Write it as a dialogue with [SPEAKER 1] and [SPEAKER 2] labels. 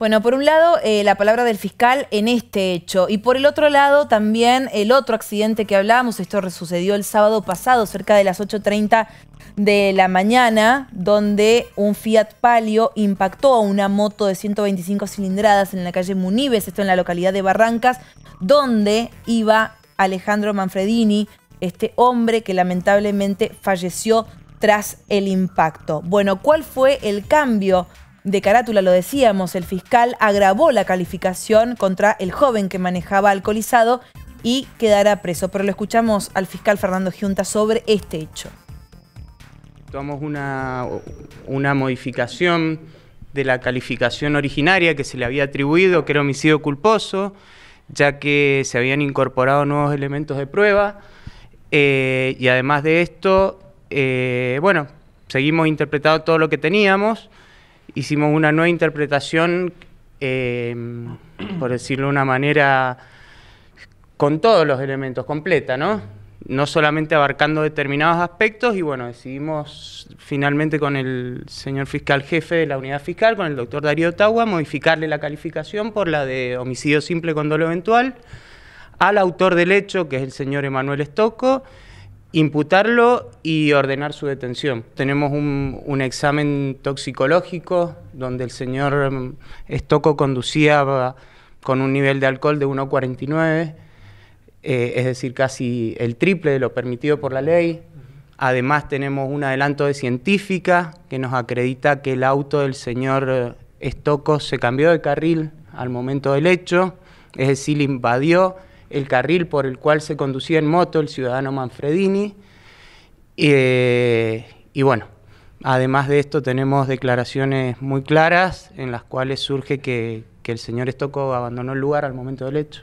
[SPEAKER 1] Bueno, por un lado, eh, la palabra del fiscal en este hecho. Y por el otro lado, también el otro accidente que hablábamos, esto sucedió el sábado pasado, cerca de las 8.30 de la mañana, donde un Fiat Palio impactó a una moto de 125 cilindradas en la calle Munibes, esto en la localidad de Barrancas, donde iba Alejandro Manfredini, este hombre que lamentablemente falleció tras el impacto. Bueno, ¿cuál fue el cambio? De carátula, lo decíamos, el fiscal agravó la calificación contra el joven que manejaba alcoholizado y quedará preso. Pero lo escuchamos al fiscal Fernando Giunta sobre este hecho.
[SPEAKER 2] Tomamos una, una modificación de la calificación originaria que se le había atribuido, que era homicidio culposo, ya que se habían incorporado nuevos elementos de prueba. Eh, y además de esto, eh, bueno, seguimos interpretando todo lo que teníamos hicimos una nueva interpretación, em, por decirlo de una manera, con todos los elementos, completa, ¿no? No solamente abarcando determinados aspectos y bueno, decidimos finalmente con el señor fiscal jefe de la unidad fiscal, con el doctor Darío Tagua, modificarle la calificación por la de homicidio simple con dolo eventual al autor del hecho, que es el señor Emanuel Estocco, imputarlo y ordenar su detención. Tenemos un, examen toxicológico donde el señor mm, Estoco conducía con un nivel de alcohol de 1,49, eh, es decir, casi el triple de lo permitido por la ley. Además tenemos un adelanto de científica que nos acredita que el auto del señor Estoco se cambió de carril al momento del hecho, es decir, invadió el carril por el cual se conducía en moto el ciudadano Manfredini. Eh, y bueno, además de esto tenemos declaraciones muy claras en las cuales surge que, que el señor Estocco abandonó el lugar al momento del hecho.